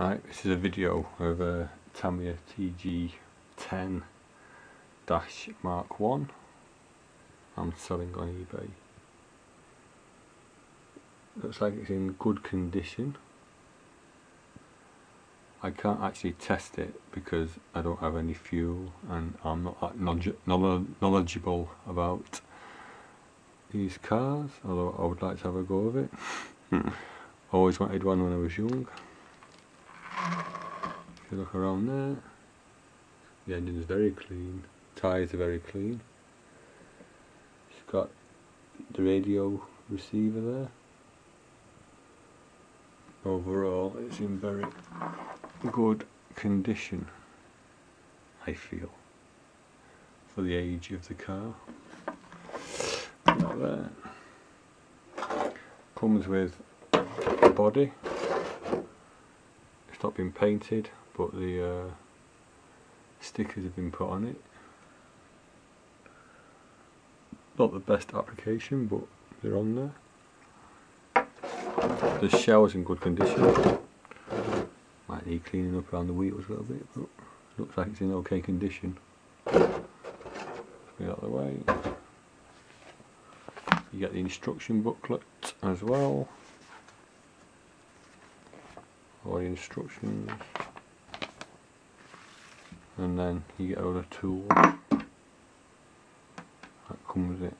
Right, this is a video of a Tamiya TG10 Dash Mark 1 I'm selling on eBay. Looks like it's in good condition. I can't actually test it because I don't have any fuel and I'm not that knowledgeable about these cars, although I would like to have a go of it. Always wanted one when I was young. You look around there, the engine is very clean, tyres are very clean. It's got the radio receiver there. Overall, it's in very good condition, I feel, for the age of the car. there. Uh, comes with the body it's not been painted but the uh, stickers have been put on it. Not the best application but they're on there. The shell's in good condition. Might need cleaning up around the wheels a little bit but looks like it's in okay condition. Get out of the way. You get the instruction booklet as well. All the instructions and then you get all the tools. That comes with it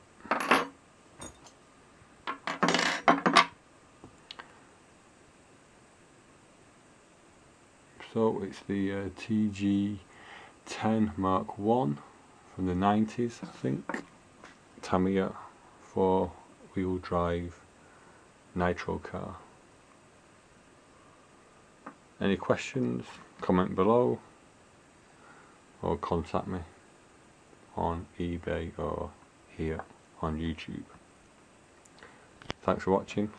so it's the uh, TG10 Mark 1 from the 90s I think. Tamiya 4 wheel drive nitro car. Any questions, comment below or contact me on eBay or here on YouTube. Thanks for watching.